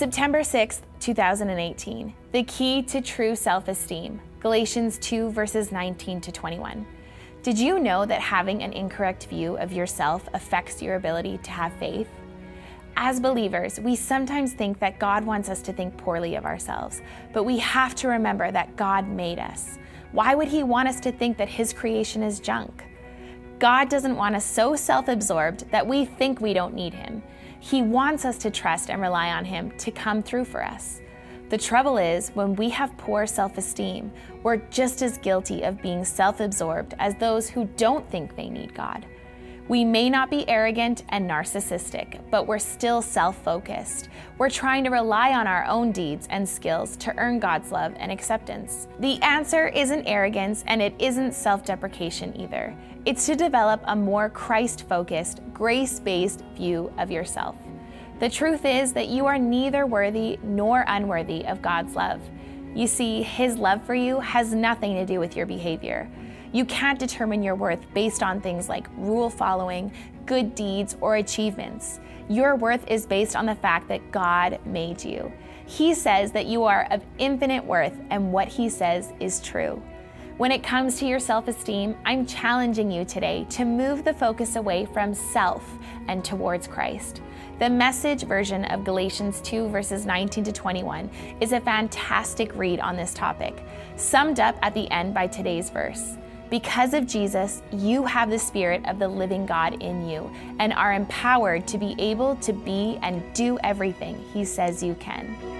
September 6, 2018. The key to true self esteem. Galatians 2, verses 19 to 21. Did you know that having an incorrect view of yourself affects your ability to have faith? As believers, we sometimes think that God wants us to think poorly of ourselves, but we have to remember that God made us. Why would He want us to think that His creation is junk? God doesn't want us so self absorbed that we think we don't need Him. He wants us to trust and rely on Him to come through for us. The trouble is, when we have poor self esteem, we're just as guilty of being self absorbed as those who don't think they need God. We may not be arrogant and narcissistic, but we're still self focused. We're trying to rely on our own deeds and skills to earn God's love and acceptance. The answer isn't arrogance and it isn't self deprecation either. It's to develop a more Christ focused, grace based view of yourself. The truth is that you are neither worthy nor unworthy of God's love. You see, His love for you has nothing to do with your behavior. You can't determine your worth based on things like rule following, good deeds, or achievements. Your worth is based on the fact that God made you. He says that you are of infinite worth, and what He says is true. When it comes to your self esteem, I'm challenging you today to move the focus away from self and towards Christ. The message version of Galatians 2, verses 19 to 21, is a fantastic read on this topic, summed up at the end by today's verse. Because of Jesus, you have the Spirit of the living God in you and are empowered to be able to be and do everything He says you can.